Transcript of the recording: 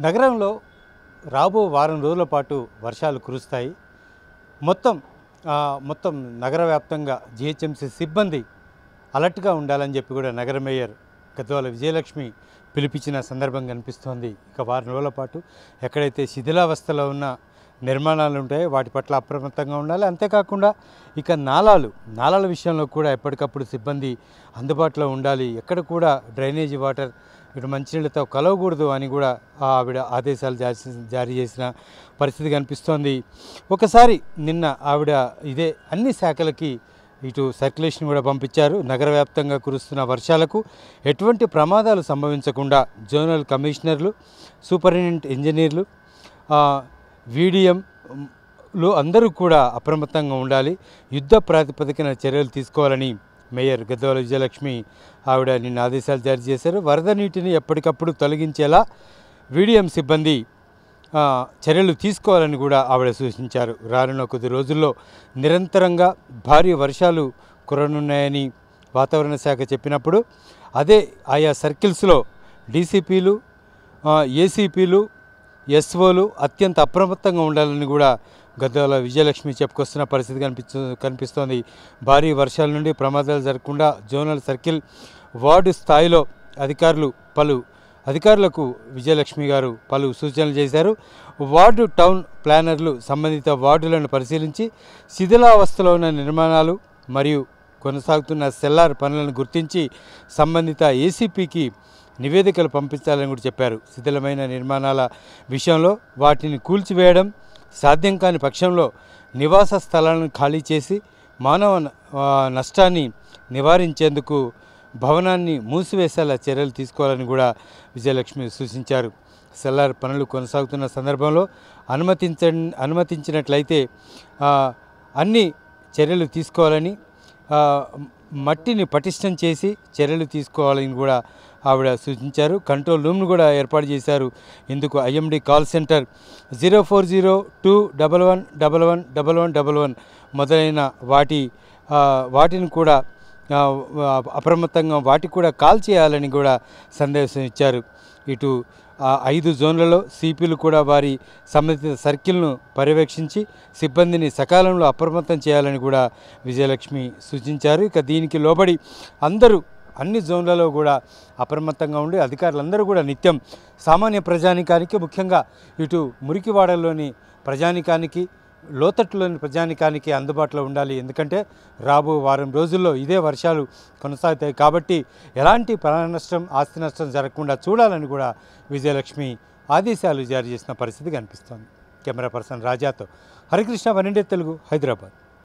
నగరంలో రాబో వారం రోజుల పాటు వర్షాలు కురుస్తాయి. మొత్తం మొత్తం నగర వ్యాప్తంగా జిహెచ్ఎంసీ సిబ్బంది అలర్ట్గా ఉండాలని చెప్పి కూడా నగర మేయర్ గద్వాల విజయలక్ష్మి పిలిపించిన సందర్భం కనిపిస్తోంది. ఇక వారం రోజుల పాటు ఎక్కడైతే శిథిలావస్థలో ఉన్న నిర్మాణాలు ఉంటాయో వాటి పట్ల అప్రమత్తంగా ఉండాలి. అంతేకాకుండా ఇక నాలాలు నాలాల విషయంలో కూడా ఎప్పటికప్పుడు సిబ్బంది అందుబాటులో ఉండాలి. ఎక్కడ కూడా డ్రైనేజీ వాటర్ ఇటు మంచినీళ్ళతో కలవకూడదు అని కూడా ఆవిడ ఆదేశాలు జారీ జారీ చేసిన పరిస్థితి కనిపిస్తోంది. ఒకసారి నిన్న ఆవిడ ఇదే అన్ని శాఖలకి ఇటు సర్క్యులేషన్ కూడా పంపించారు. నగర వ్యాప్తంగా కురుస్తున్న వర్షాలకు ఎటువంటి ప్రమాదాలు సంభవించకుండా జోనల్ కమిషనర్లు సూపరింటెండెంట్ ఇంజనీర్లు ఆ, అందరూ కూడా అప్రమత్తంగా ఉండాలి. యుద్ధ ప్రాతిపదికన చర్యలు తీసుకోవాలని మేయర్ గద్దవల విజయలక్ష్మి ఆవిడ నిన్న ఆదేశాలు జారీ చేశారు. వరద నీటిని ఎప్పటికప్పుడు తొలగించేలా వీడిఎం సిబ్బంది చర్యలు తీసుకోవాలని కూడా ఆవిడ సూచించారు. రానున్న కొద్ది రోజుల్లో నిరంతరంగా భారీ వర్షాలు కురనున్నాయని వాతావరణ శాఖ చెప్పినప్పుడు అదే ఆయా సర్కిల్స్లో డీసీపీలు ఏసీపీలు ఎస్ఓలు అత్యంత అప్రమత్తంగా ఉండాలని కూడా గద్వాల విజయలక్ష్మి చెప్పుకొస్తున్న పరిస్థితి కనిపించు కనిపిస్తోంది. భారీ వర్షాల నుండి ప్రమాదాలు జరగకుండా జోనల్ సర్కిల్ వార్డు స్థాయిలో అధికారులు పలు అధికారులకు విజయలక్ష్మి గారు పలు సూచనలు చేశారు. వార్డు టౌన్ ప్లానర్లు సంబంధిత వార్డులను పరిశీలించి శిథిలావస్థలో ఉన్న నిర్మాణాలు మరియు కొనసాగుతున్న సెల్లార్ పనులను గుర్తించి సంబంధిత ఏసీపీకి నివేదికలు పంపించాలని కూడా చెప్పారు. శిథిలమైన నిర్మాణాల విషయంలో వాటిని కూల్చివేయడం సాధ్యం కాని పక్షంలో నివాస స్థలాలను ఖాళీ చేసి మానవ నష్టాన్ని నివారించేందుకు భవనాన్ని మూసివేసేలా చర్యలు తీసుకోవాలని కూడా విజయలక్ష్మి సూచించారు. సెల్లార్ పనులు కొనసాగుతున్న సందర్భంలో అనుమతించ అనుమతించినట్లయితే అన్ని చర్యలు తీసుకోవాలని మట్టిని పటిష్టం చేసి చర్యలు తీసుకోవాలని కూడా ఆవిడ సూచించారు. కంట్రోల్ రూమ్ను కూడా ఏర్పాటు చేశారు. ఇందుకు IMD call centre zero four zero two double one double one double one double one మొదలైన వాటి వాటిని కూడా అప్రమత్తంగా వాటికి కూడా కాల్ చేయాలని కూడా సందేశం ఇచ్చారు. ఇటు ఐదు జోన్లలో సిపిలు కూడా వారి సంబంధిత సర్కిల్ను పర్యవేక్షించి సిబ్బందిని సకాలంలో అప్రమత్తం చేయాలని కూడా విజయలక్ష్మి సూచించారు. ఇక దీనికి లోబడి అందరూ అన్ని జోన్లలో కూడా అప్రమత్తంగా ఉండి అధికారులందరూ కూడా నిత్యం సామాన్య ప్రజానికానికి ముఖ్యంగా ఇటు మురికివాడల్లోని ప్రజానికానికి లోతట్టులోని ప్రజానికానికి అందుబాటులో ఉండాలి. ఎందుకంటే రాబో వారం రోజుల్లో ఇదే వర్షాలు కొనసాగుతాయి. కాబట్టి ఎలాంటి ప్రాణ నష్టం ఆస్తి నష్టం జరగకుండా చూడాలని కూడా విజయలక్ష్మి ఆదేశాలు జారీ చేసిన పరిస్థితి కనిపిస్తోంది. కెమెరా పర్సన్ రాజాతో హరికృష్ణ వన్ తెలుగు హైదరాబాద్.